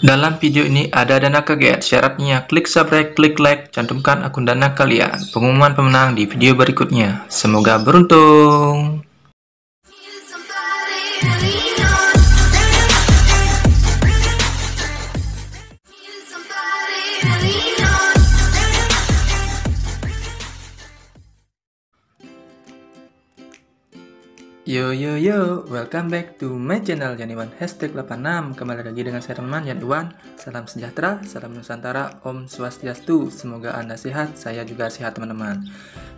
Dalam video ini ada dana kaget, syaratnya klik subscribe, klik like, cantumkan akun dana kalian. Pengumuman pemenang di video berikutnya. Semoga beruntung. Yo yo yo, welcome back to my channel Janiwan Hashtag 86 Kembali lagi dengan saya teman Janiwan Salam sejahtera, salam Nusantara, Om Swastiastu. Semoga Anda sehat, saya juga sehat teman-teman.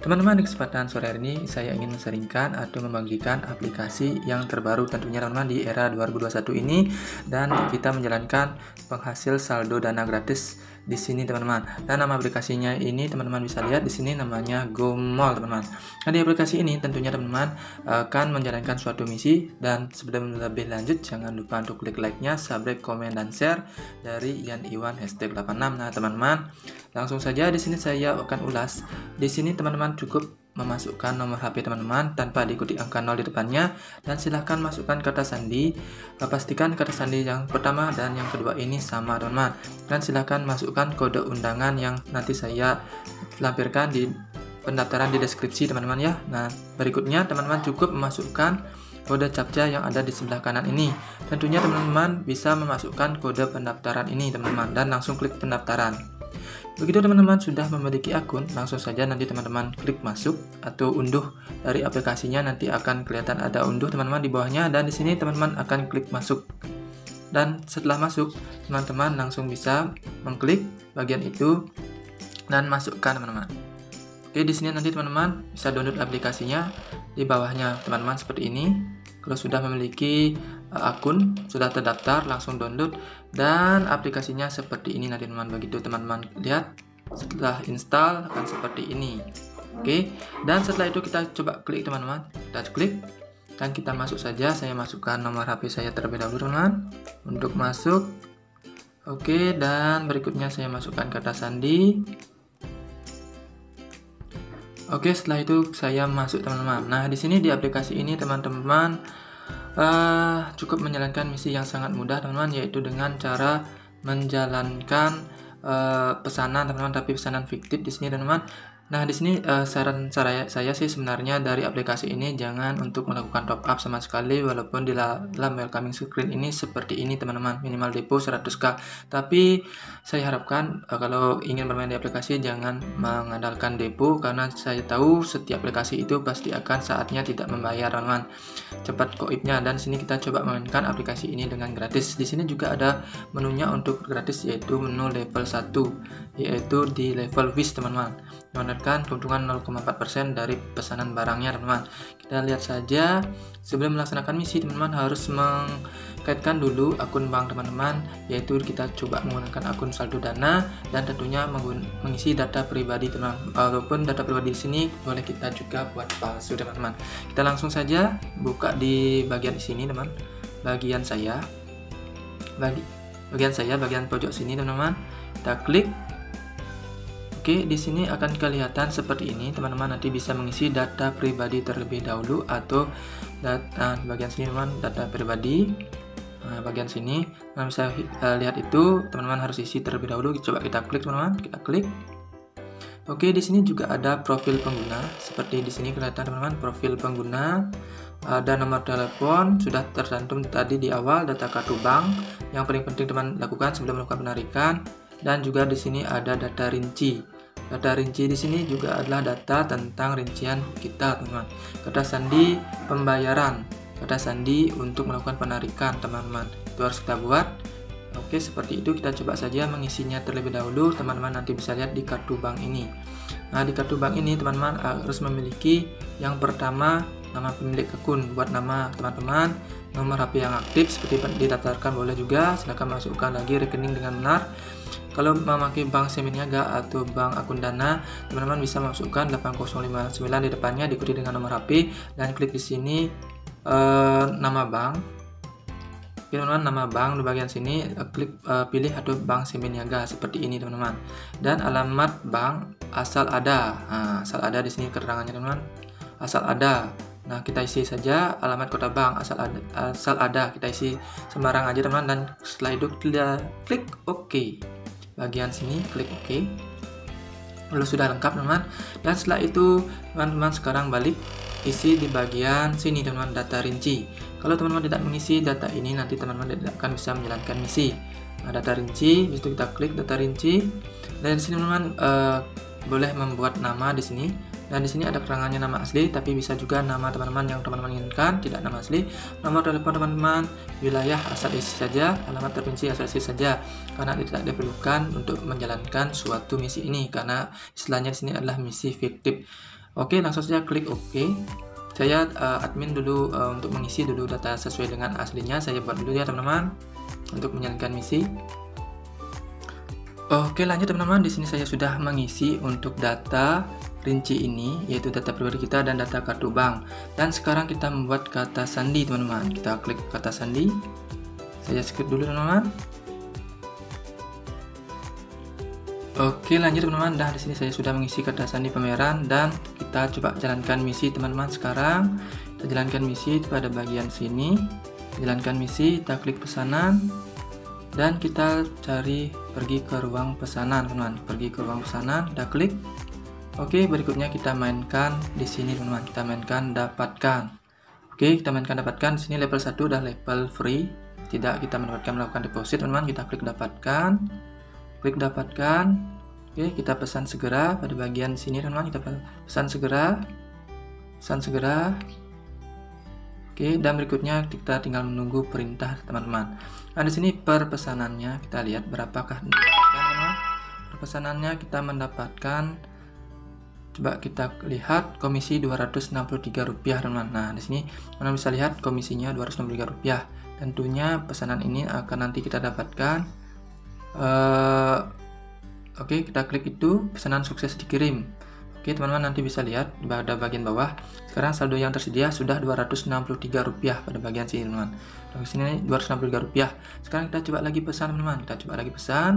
Teman-teman di kesempatan sore hari ini Saya ingin menseringkan atau membagikan aplikasi yang terbaru tentunya teman-teman di era 2021 ini. Dan kita menjalankan penghasil saldo dana gratis di sini teman-teman. Dan nama aplikasinya ini teman-teman bisa lihat di sini namanya GoMall teman-teman. Nah di aplikasi ini tentunya teman-teman akan menjalankan suatu misi dan sebelum lebih lanjut jangan lupa untuk klik like-nya, subscribe, komen dan share dari Yan Iwan hashtag 86. Nah teman-teman langsung saja di sini saya akan ulas. Di sini teman-teman cukup memasukkan nomor HP teman-teman tanpa diikuti angka 0 di depannya dan silahkan masukkan kata sandi. Pastikan kata sandi yang pertama dan yang kedua ini sama teman-teman. Dan silahkan masukkan kode undangan yang nanti saya lampirkan di pendaftaran di deskripsi teman-teman ya. Nah berikutnya teman-teman cukup memasukkan kode captcha yang ada di sebelah kanan ini. Tentunya teman-teman bisa memasukkan kode pendaftaran ini teman-teman dan langsung klik pendaftaran Begitu teman-teman sudah memiliki akun, langsung saja nanti teman-teman klik masuk atau unduh dari aplikasinya nanti akan kelihatan ada unduh teman-teman di bawahnya dan di sini teman-teman akan klik masuk. Dan setelah masuk, teman-teman langsung bisa mengklik bagian itu dan masukkan teman-teman. Oke, di sini nanti teman-teman bisa download aplikasinya di bawahnya teman-teman seperti ini. Kalau sudah memiliki akun, sudah terdaftar, langsung download dan aplikasinya seperti ini nanti teman-teman. Begitu teman-teman lihat setelah install akan seperti ini. Oke, dan setelah itu kita coba klik teman-teman. Kita klik dan kita masuk saja. Saya masukkan nomor HP saya terlebih dahulu teman-teman untuk masuk. Oke, dan berikutnya saya masukkan kata sandi. Oke, setelah itu saya masuk teman-teman. Nah, di sini di aplikasi ini teman-teman uh, cukup menjalankan misi yang sangat mudah teman-teman, yaitu dengan cara menjalankan uh, pesanan teman-teman, tapi pesanan fiktif di sini teman-teman. Nah, di sini uh, saran saya, saya sih sebenarnya dari aplikasi ini jangan untuk melakukan top up sama sekali walaupun di dalam welcoming screen ini seperti ini teman-teman, minimal depo 100k. Tapi saya harapkan uh, kalau ingin bermain di aplikasi jangan mengandalkan depo karena saya tahu setiap aplikasi itu pasti akan saatnya tidak membayar teman-teman. Cepat koipnya dan sini kita coba mainkan aplikasi ini dengan gratis. Di sini juga ada menunya untuk gratis yaitu menu level 1 yaitu di level wish teman-teman mengandalkan keuntungan 0,4% dari pesanan barangnya teman-teman. Kita lihat saja sebelum melaksanakan misi teman-teman harus mengkaitkan dulu akun bank teman-teman yaitu kita coba menggunakan akun saldo dana dan tentunya mengisi data pribadi teman walaupun data pribadi di sini boleh kita juga buat palsu teman-teman. Kita langsung saja buka di bagian sini teman bagian saya. Bagi bagian saya bagian pojok sini teman-teman. Kita klik Oke, di sini akan kelihatan seperti ini. Teman-teman nanti bisa mengisi data pribadi terlebih dahulu atau data bagian sini teman data pribadi. Nah, bagian sini teman bisa uh, lihat itu, teman-teman harus isi terlebih dahulu. Coba kita klik teman-teman, kita klik. Oke, di sini juga ada profil pengguna. Seperti di sini kelihatan teman-teman profil pengguna. Ada nomor telepon, sudah tercantum tadi di awal data kartu bank. Yang paling penting teman lakukan sebelum melakukan penarikan dan juga di sini ada data rinci. Data rinci di sini juga adalah data tentang rincian kita, teman-teman. Kata sandi pembayaran, kata sandi untuk melakukan penarikan, teman-teman. Itu harus kita buat. Oke, seperti itu kita coba saja mengisinya terlebih dahulu. Teman-teman nanti bisa lihat di kartu bank ini. Nah, di kartu bank ini teman-teman harus memiliki yang pertama nama pemilik akun buat nama teman-teman, nomor HP yang aktif seperti didaftarkan boleh juga. Silahkan masukkan lagi rekening dengan benar kalau memakai bank Seminiaga atau bank akun Dana, teman-teman bisa masukkan 8059 di depannya diikuti dengan nomor HP dan klik di sini uh, nama bank. Teman-teman, nama bank di bagian sini uh, klik uh, pilih atau bank Seminiaga seperti ini teman-teman. Dan alamat bank asal ada. Nah, asal ada di sini keterangannya teman-teman. Asal ada. Nah, kita isi saja alamat kota bank asal ada, asal ada kita isi sembarang aja teman dan setelah itu kita klik OK. Bagian sini klik OK. Lalu sudah lengkap teman dan setelah itu teman-teman sekarang balik isi di bagian sini teman data rinci. Kalau teman-teman tidak mengisi data ini nanti teman-teman tidak akan bisa menjalankan misi. Nah, data rinci, itu kita klik data rinci. Dan di sini teman-teman uh, boleh membuat nama di sini dan di sini ada keterangannya nama asli tapi bisa juga nama teman-teman yang teman-teman inginkan tidak nama asli. Nomor telepon teman-teman wilayah asal isi saja alamat terperinci asal isi saja karena tidak diperlukan untuk menjalankan suatu misi ini karena istilahnya sini adalah misi fiktif. Oke langsung saja klik OK. Saya uh, admin dulu uh, untuk mengisi dulu data sesuai dengan aslinya. Saya buat dulu ya teman-teman untuk menjalankan misi Oke lanjut teman-teman. Di sini saya sudah mengisi untuk data rinci ini yaitu data pribadi kita dan data kartu bank. Dan sekarang kita membuat kata sandi teman-teman. Kita klik kata sandi. Saya skip dulu teman-teman. Oke lanjut teman-teman. Dah di sini saya sudah mengisi kata sandi pameran dan kita coba jalankan misi teman-teman. Sekarang kita jalankan misi pada bagian sini. Jalankan misi kita klik pesanan dan kita cari pergi ke ruang pesanan teman-teman pergi ke ruang pesanan kita klik Oke, berikutnya kita mainkan di sini teman-teman. Kita mainkan dapatkan. Oke, kita mainkan dapatkan. Di sini level 1 udah level free. Tidak kita mendapatkan melakukan deposit, teman-teman. Kita klik dapatkan. Klik dapatkan. Oke, kita pesan segera pada bagian sini, teman-teman. Kita pesan segera. Pesan segera. Oke, dan berikutnya kita tinggal menunggu perintah, teman-teman. Nah, di sini per pesanannya kita lihat berapakah. Per pesanannya kita mendapatkan Coba kita lihat komisi 263 rupiah teman-teman. Nah, di sini teman bisa lihat komisinya 263 rupiah. Tentunya pesanan ini akan nanti kita dapatkan. Uh, Oke, kita klik itu pesanan sukses dikirim. Oke, teman-teman nanti bisa lihat pada bagian bawah. Sekarang saldo yang tersedia sudah 263 rupiah pada bagian sini, teman. Di sini 263 rupiah. Sekarang kita coba lagi pesan, teman-teman. Kita coba lagi pesan.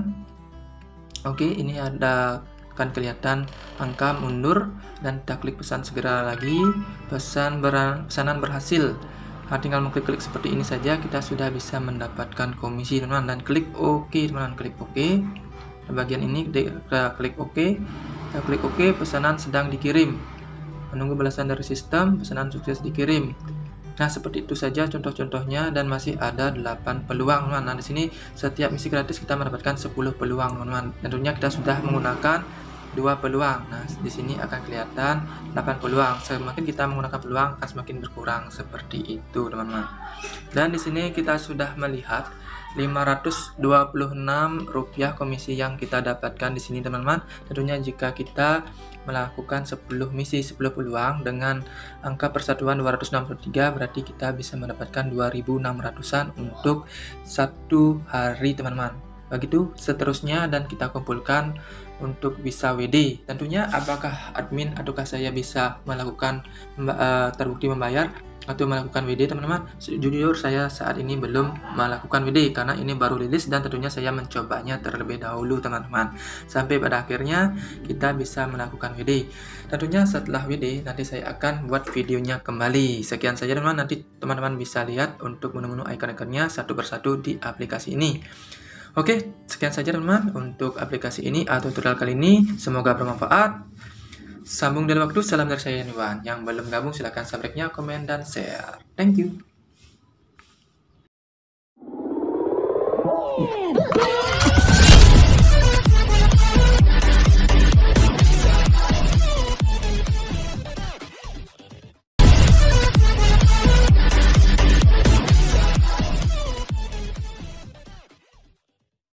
Oke, ini ada akan kelihatan angka mundur dan kita klik pesan segera lagi pesan ber pesanan berhasil nah, tinggal mengklik-klik seperti ini saja kita sudah bisa mendapatkan komisi teman-teman dan klik OK teman-teman klik OK bagian ini kita klik OK kita klik OK pesanan sedang dikirim menunggu balasan dari sistem pesanan sukses dikirim Nah, seperti itu saja contoh-contohnya dan masih ada 8 peluang, teman. Nah, di sini setiap misi gratis kita mendapatkan 10 peluang, teman. Tentunya kita sudah menggunakan dua peluang. Nah, di sini akan kelihatan 8 peluang. Semakin kita menggunakan peluang akan semakin berkurang seperti itu, teman-teman. Dan di sini kita sudah melihat 526 rupiah komisi yang kita dapatkan di sini, teman-teman. Tentunya jika kita melakukan 10 misi 10 peluang dengan angka persatuan 263 berarti kita bisa mendapatkan 2600-an untuk satu hari, teman-teman. Begitu seterusnya dan kita kumpulkan untuk bisa WD. Tentunya apakah admin ataukah saya bisa melakukan uh, terbukti membayar atau melakukan WD teman-teman jujur saya saat ini belum melakukan WD karena ini baru rilis dan tentunya saya mencobanya terlebih dahulu teman-teman. Sampai pada akhirnya kita bisa melakukan WD tentunya setelah WD nanti saya akan buat videonya kembali. Sekian saja teman-teman. Nanti teman-teman bisa lihat untuk menu-menu icon-iconnya satu persatu di aplikasi ini. Oke, sekian saja teman-teman untuk aplikasi ini atau tutorial kali ini. Semoga bermanfaat. Sambung dalam waktu. Salam dari saya Yaniwan. Yang belum gabung silahkan subscribe-nya, komen, dan share. Thank you.